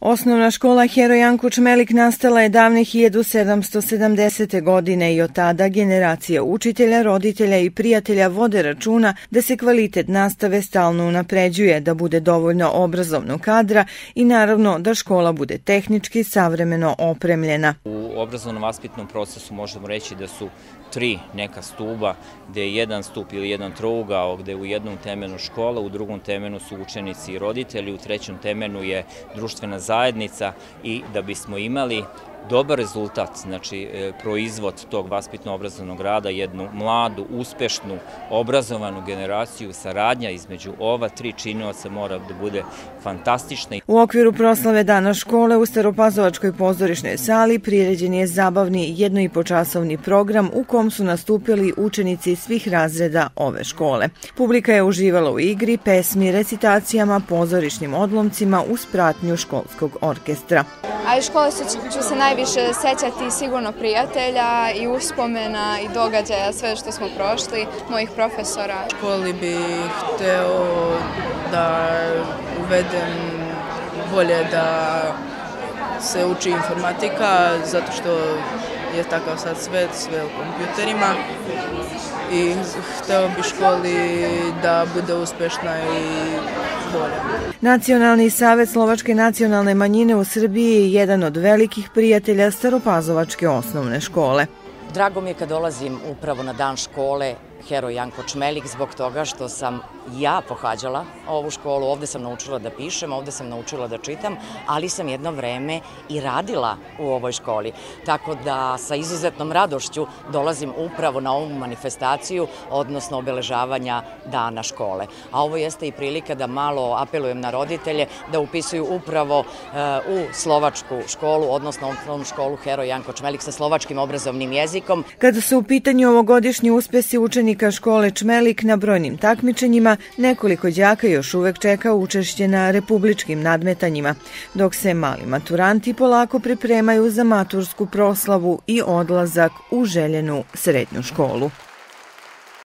Osnovna škola Hero Janko Čmelik nastala je davne 1770. godine i od tada generacija učitelja, roditelja i prijatelja vode računa da se kvalitet nastave stalno unapređuje, da bude dovoljno obrazovnog kadra i naravno da škola bude tehnički savremeno opremljena. U obrazovnom vaspitnom procesu možemo reći da su tri neka stuba, gde je jedan stup ili jedan trougao, gde u jednom temenu škola, u drugom temenu su učenici i roditelji, u trećem temenu je društvena zajednica i da bismo imali dobar rezultat, znači e, proizvod tog vaspitno-obrazovnog rada, jednu mladu, uspešnu, obrazovanu generaciju, saradnja između ova tri činioca mora da bude fantastična. U okviru proslave Dana škole u Staropazovačkoj pozorišnoj sali priređen je zabavni jedno i počasovni program u kom su nastupili učenici svih razreda ove škole. Publika je uživala u igri, pesmi, recitacijama, pozorišnim odlomcima uz pratnju školskog orkestra. A iz škole ću se najviše sećati sigurno prijatelja i uspomena i događaja, sve što smo prošli, mojih profesora. U školi bih hteo da uvedem bolje da se uči informatika, zato što je takav sad svet, sve u kompjuterima i hteo bi školi da bude uspešna i bolja. Nacionalni savjet Slovačke nacionalne manjine u Srbiji je jedan od velikih prijatelja Staropazovačke osnovne škole. Drago mi je kad dolazim upravo na dan škole Hero Janko Čmelik zbog toga što sam ja pohađala ovu školu, ovde sam naučila da pišem, ovde sam naučila da čitam, ali sam jedno vreme i radila u ovoj školi. Tako da sa izuzetnom radošću dolazim upravo na ovu manifestaciju, odnosno obeležavanja dana škole. A ovo jeste i prilika da malo apelujem na roditelje da upisuju upravo eh, u slovačku školu, odnosno u školu Hero Janko Čmelik sa slovačkim obrazovnim jezikom. Kada su u pitanju ovogodišnji uspesi učenika škole Čmelik na brojnim takmičenjima, nekoliko džaka još uvek čeka učešće na republičkim nadmetanjima, dok se mali maturanti polako pripremaju za matursku proslavu i odlazak u željenu srednju školu.